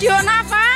就那把。